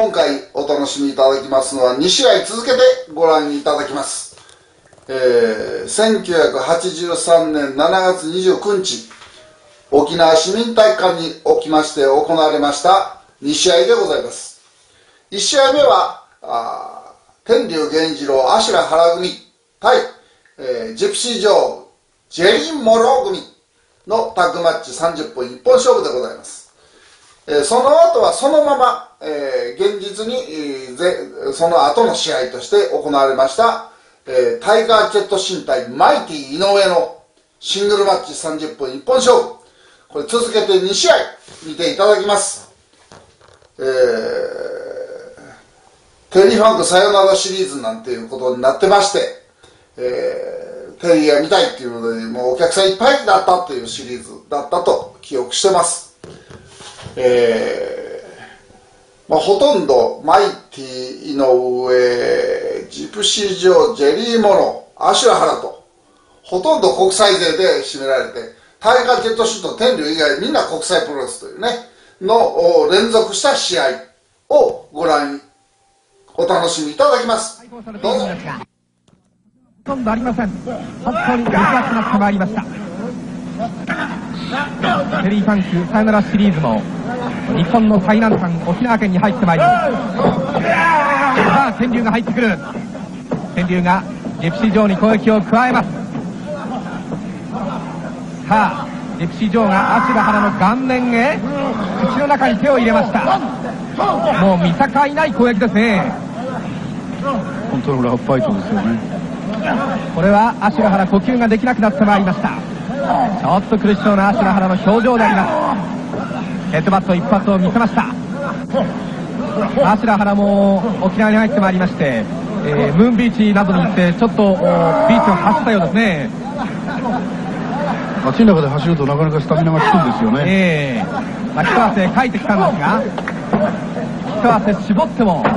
今回お楽しみいただきますのは2試合続けてご覧いただきます。えー、1983年7月29日、沖縄市民体育館におきまして行われました2試合でございます。1試合目は、あ天龍源一郎、阿修羅原組対、えー、ジプシー・ジョー、ジェリー・モロー組のタッグマッチ30分一本勝負でございます。え、その後はそのまま、えー、現実に、えー、その後の試合として行われました、えー、タイガー・ジェット身体マイティ井上のシングルマッチ30分一本勝負。これ続けて2試合見ていただきます。え、テリーファンクさよならシリーズなんていうことになってまして、えー、テリーが見たいっていうので、もうお客さんいっぱいだったというシリーズだったと記憶してます。えー、まあ、ほとんどマイティの上、ジプシー上、ジェリーモノ、アシュラハラと、ほとんど国際勢で占められて、タイガー・ジェットシュート、天竜以外みんな国際プロレスというね、の連続した試合をご覧、お楽しみいただきます。どうぞ。ほとんどありません。本当に激アツなってまいりました。テリー・ファンクさよならシリーズも日本の最南端沖縄県に入ってまいります。さあ天竜が入ってくる。天竜がジプシー城に攻撃を加えます。さあジプシー城が足が原の顔面へ口の中に手を入れました。もう見境ない攻撃ですね。本当のラフファイトですよね。これは足が原呼吸ができなくなってまいりました。ちょっと苦しそうな足の原の表情でありますヘッドバット一発を見せました。足の原も沖縄に入ってまいりまして、えー、ムーンビーチなどに行ってちょっとビーチを走ったようですね。暑い中で走るとなかなかスタミナが効くんですよね。ええー、まあ、一汗かいてきたんですが一汗絞ってもこ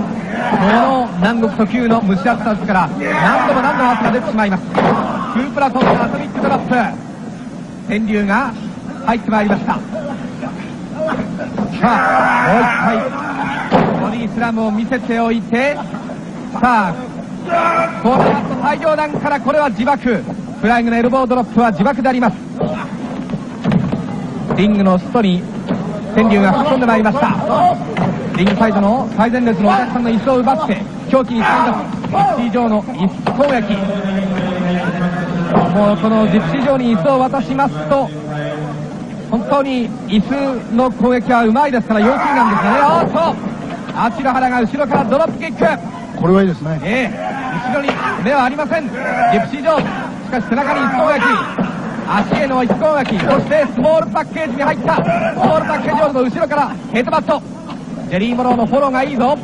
の南国特有の蒸し暑さですから何度も何度も汗が出てしまいます。フープラトンのアトミックドラップ。天竜が入ってまいりましたさあもう一回ボディスラムを見せておいてさあコーナーと最上段からこれは自爆。フライングのエルボードロップは自爆であります。リングの外に天竜が吹っ込んでまいりました。リングサイドの最前列のお客さんの椅子を奪って狂気に使います以上の椅子攻撃もうこのジプシー・ジョーに椅子を渡しますと本当に椅子の攻撃はうまいですから要注意なんですよね。おっと阿修羅原が後ろからドロップキック。これはいいですね。ええ後ろに目はありません。ジプシー・ジョーしかし背中に椅子攻撃足への椅子攻撃そしてスモールパッケージに入った。スモールパッケージ ジョーの後ろからヘッドバット。ジェリー・モローのフォローがいいぞ。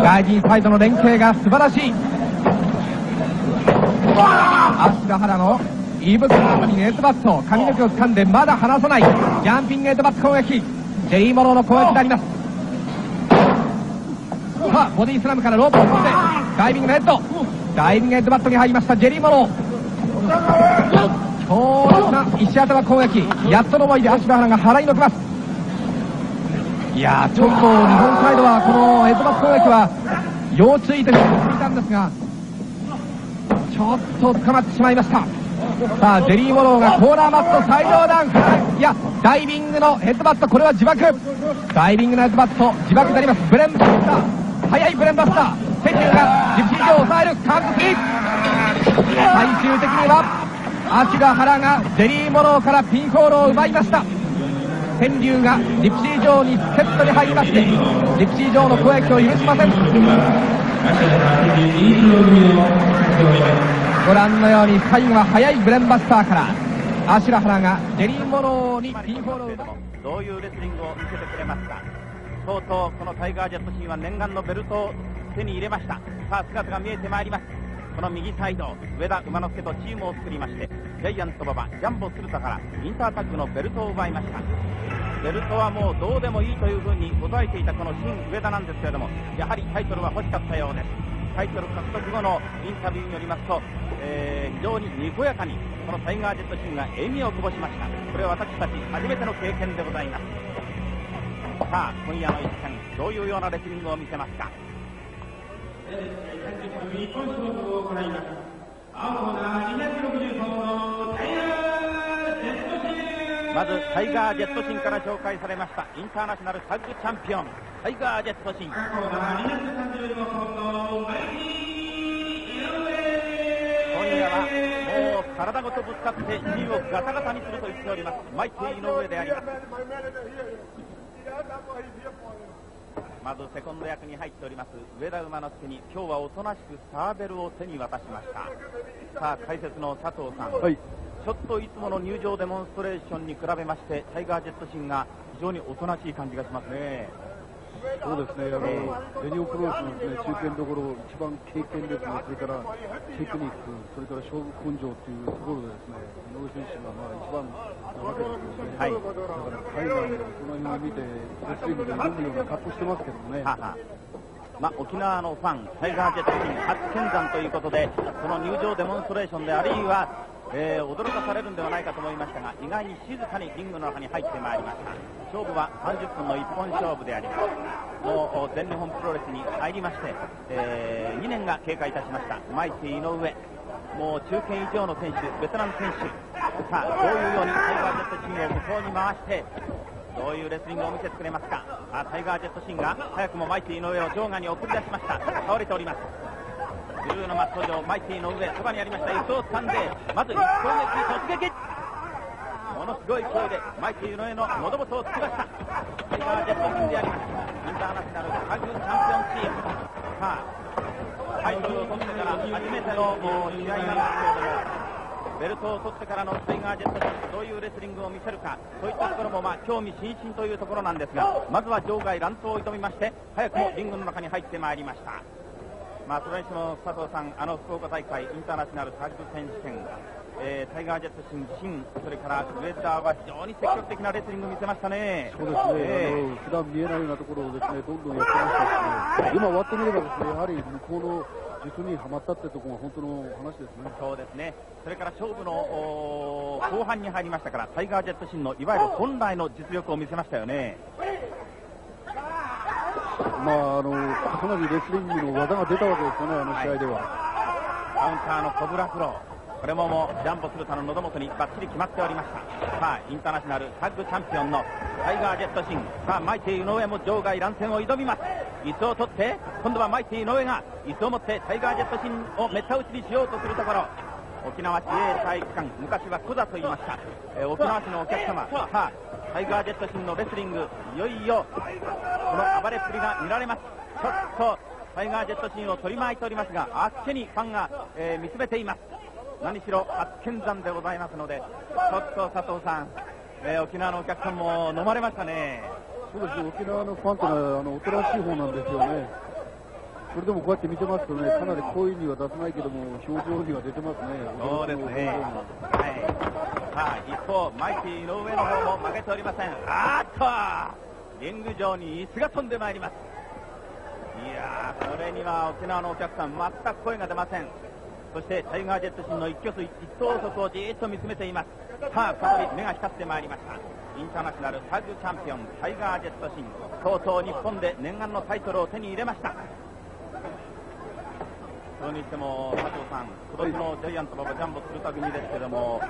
外人サイドの連携が素晴らしい。阿修羅原のイーブスの後にヘッドバット髪の毛を掴んでまだ離さないジャンピングヘッドバット攻撃。ジェリー・モローの攻撃になります。さあボディスラムからロープを取ってダイビングヘッドダイビングヘッドバットに入りましたジェリー・モロ。ー強烈な石頭攻撃。やっとの思いで阿修羅原が払いのけます。いやちょっと日本サイドはこのヘッドバット攻撃は要注意と見ていたんですがちょっと捕まってしまいました。さあジェリー・モローがコーナーマット最上段。いやダイビングのヘッドバットこれは自爆。ダイビングのヘッドバット自爆になります。ブレーンバスター。速いブレーンバスター。天龍がジプシー・ジョーを抑える。カーブスリー最終的には阿修羅原がジェリー・モローからピンフォールを奪いました。天龍がジプシー・ジョーにセットに入りましてジプシー・ジョーの攻撃を許しません。ご覧のように最後は速いブレーンバスターから阿修羅原がジェリー・モローにピンフォールをどういうレスリングを見せてくれますか？とうとうこのタイガー・ジェット・シンは念願のベルトを手に入れました。さあ姿が見えてまいります。この右サイド上田馬之助とチームを作りましてジャイアント馬場ジャンボ鶴田からインタータッグのベルトを奪いました。ベルトはもうどうでもいいというふうに答えていたこの新上田なんですけれどもやはりタイトルは欲しかったようです。タイトル獲得後のインタビューによりますと、えー、非常ににこやかにこのタイガー・ジェットシンが笑みをこぼしました。これは私たち初めての経験でございます。さあ今夜の一戦どういうようなレスリングを見せますか？ますずタイガー・ジェットシンから紹介されましたインターナショナルタッグチャンピオンタイガー・ジェットシン。今夜はもう体ごとぶつかって地をガタガタにすると言っておりますマイティ井上であります。まずセコンド役に入っております上田馬之助に今日はおとなしくサーベルを手に渡しました。さあ解説の佐藤さん、はいちょっといつもの入場デモンストレーションに比べましてタイガー・ジェットシンが非常におとなしい感じがしますね。そうですね、あの、レニオプロレスのですね、中堅どころ、一番経験ですね、それからテクニック、それから勝負根性というところでですね、井上選手がまあ一番なわけですよね。はい。だから海外のこの辺を見て、レスリングで挑むような格好してますけどもね。ははまあ、沖縄のファン、タイガー・ジェットシン初見山ということで、この入場デモンストレーションで、あるいは、えー驚かされるんではないかと思いましたが、意外に静かにリングの中に入ってまいりました。勝負は30分の一本勝負であります。もう全日本プロレスに入りまして、え2年が経過いたしました。マイティ井上。もう中堅以上の選手、ベテラン選手。さあ、どういうようにタイガー・ジェットシンを向こうに回して、どういうレスリングを見せてくれますかあタイガー・ジェットシンが早くもマイティの上を場外に送り出しました倒れておりますブルーのマット上マイティの上そばにありました椅子を掴んでまず一攻撃突撃ものす。ごい勢いでマイティの上の喉元を突きましたタイガー・ジェットシンであります。インターナショナルタグチャンピオンチームさあタイトルを取ってから初めての試合なんです。けれどもベルトを取ってからのタイガー・ジェットシンどういうレスリングを見せるかそういったところもまあ興味津々というところなんです。がまずは場外乱闘を挑みまして早くもリングの中に入ってまいりましたまあそれにしても佐藤さんあの福岡大会インターナショナルタッグ選手権えータイガー・ジェットシン、シン、それから上田は非常に積極的なレスリングを見せましたね。そうですね、えあの普段見えないようなところをですねどんどんやってましたし、今終わってみればですねやはり向こうの術にはまったってところが本当の話ですね。そうですね。それから勝負の後半に入りましたから、タイガー・ジェットシンのいわゆる本来の実力を見せましたよね。まああのかなりレスリングの技が出たわけですよねあの試合では。カウンターのコブラクロー。これももうジャンボスルタの喉元にバッチリ決まっておりました。さあ、インターナショナルタッグチャンピオンのタイガー・ジェットシン。さあ、マイティ井上も場外乱戦を挑みます。椅子を取って、今度はマイティ井上が椅子を持ってタイガー・ジェットシンをめった打ちにしようとするところ。沖縄市営体育館、昔はコザと言いました。えー沖縄市のお客様、さあ、タイガー・ジェットシンのレスリング、いよいよ、この暴れっぷりが見られます。ちょっと、タイガー・ジェットシンを取り巻いておりますが、あっけにファンが、えー見つめています。何しろ、初見山でございますので、ちょっと佐藤さん、えー沖縄のお客さんも飲まれましたね。そうですね沖縄のファンというのはあのおとなしい方なんですよね。それでもこうやって見てますとねかなり声には出せないけども表情には出てますね。そうですね。はい。さあ、一方、マイティ井上の方も負けておりません。あーっと、リング上に椅子が飛んでまいります。いやー、これには沖縄のお客さん、全く声が出ません。そして、タイガー・ジェットシンの一挙手一投足をじーっと見つめています。さあ、再び目が光ってまいりました。インターナショナルタッグチャンピオン、タイガー・ジェットシン。とうとう日本で念願のタイトルを手に入れました。それにしても佐藤さん、今年のジャイアント馬場ジャンボするたびにですけども、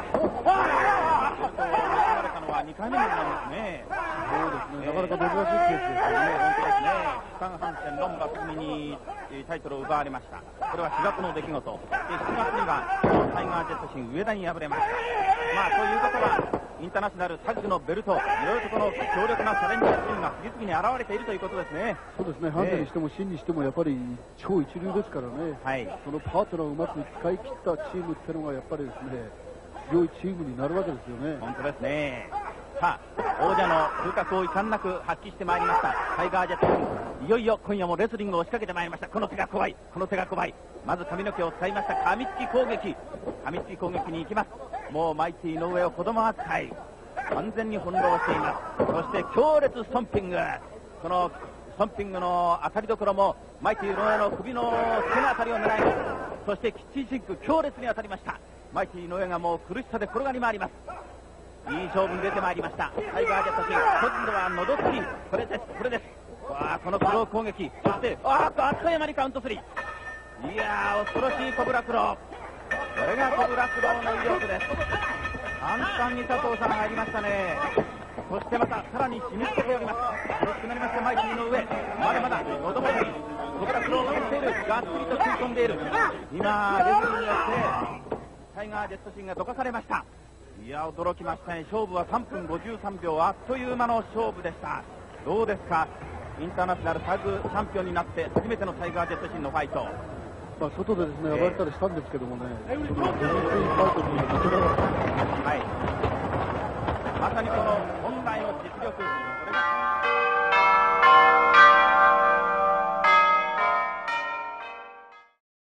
のは2回目になりますね。そうですねなかなか珍しいケースですよね。本当ですね。スタンハンセン、ロンバ組にえータイトルを奪われました。これは4月の出来事。で、7月にはタイガー・ジェットシン上田に敗れました。まあ、ということは、インターナショナルタッグのベルト、いろいろとこの強力なチャレンジャーチームが次々に現れているということですね。そうですね、ハンデにしても真にしてもやっぱり超一流ですからね、はい。そのパートナーをうまく使い切ったチームってのがやっぱりですね、強いチームになるわけですよね。本当ですね。さあ、王者の風格を遺憾なく発揮してまいりました。タイガー・ジェットシン。いよいよ今夜もレスリングを仕掛けてまいりました。この手が怖い。この手が怖い。まず髪の毛を使いました噛みつき攻撃。噛みつき攻撃に行きます。もうマイティの上を子供扱い。完全に翻弄しています。そして強烈ストンピング。このストンピングの当たりどころも、マイティーの上の首の手の当たりを狙います。そしてキッチンシンク強烈に当たりました。マイティーの上がもう苦しさで転がり回ります。いい勝負に出てまいりました。タイガー・ジェットシン。今度は喉突き。これです、これです。わあこのクロー攻撃。そしてあっとあっという間にカウント3いやー恐ろしいコブラクロこれがコブラクローの威力です。簡単に佐藤さん入りましたね。そしてまたさらに締め付けております。よろしくなりましたマイティーの上。まだまだ喉元にコブラクローを持っている。がっつりと食い込んでいる。今レフェリーによってタイガー・ジェットシンがどかされました。いや驚きましたね。勝負は3分53秒あっという間の勝負でした。どうですか？インターナショナルタッグチャンピオンになって初めてのタイガー・ジェットシンのファイト。まあ、外でですね、暴れたりしたんですけどもね、そのディフェンスファイトに負けなかった。はい。まさにこの本来の実力。これが